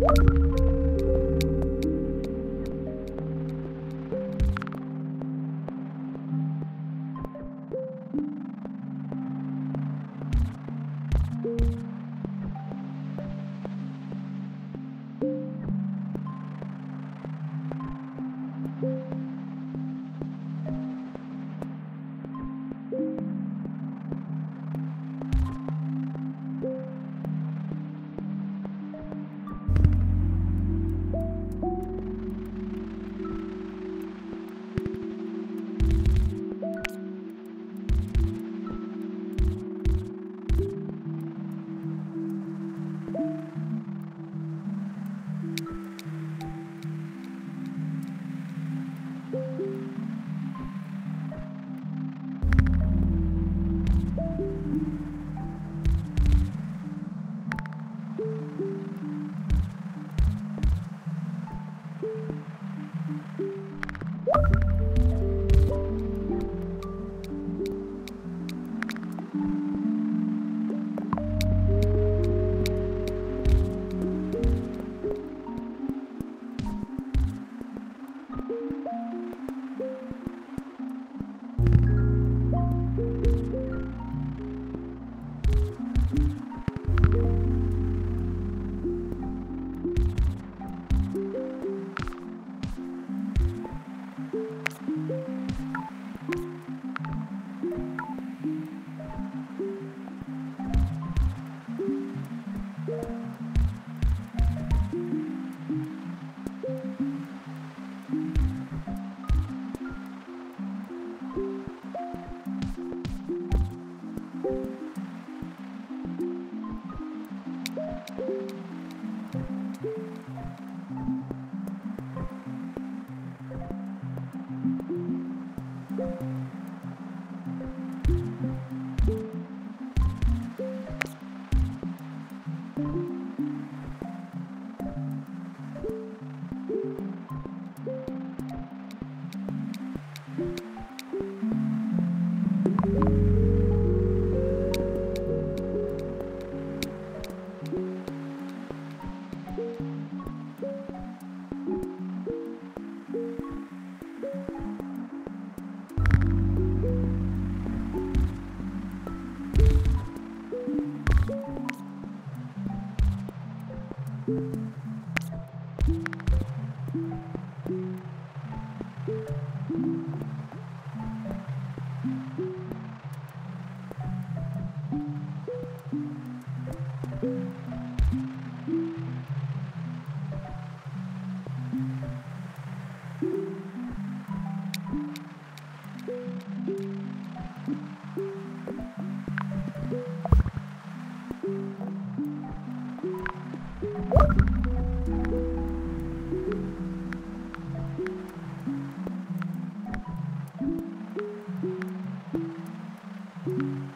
you Thank you. Mm-hmm.